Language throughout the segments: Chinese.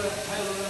hello.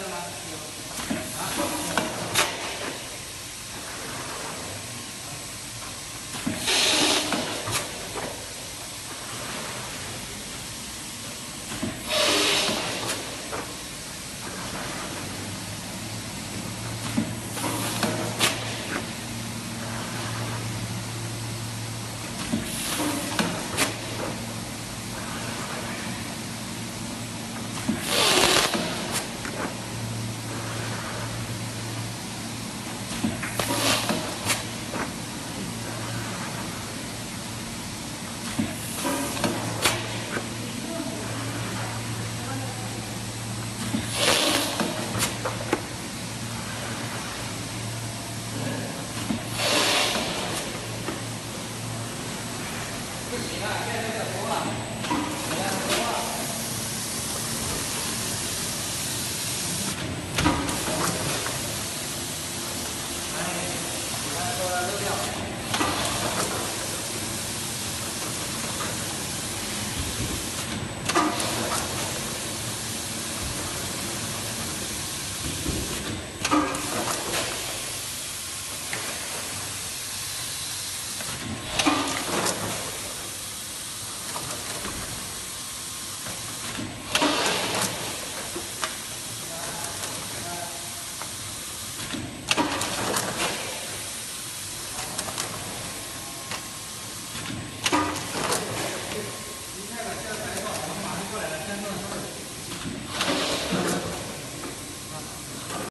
不行了，现在都得走了，走了。哎，刚才说漏掉了。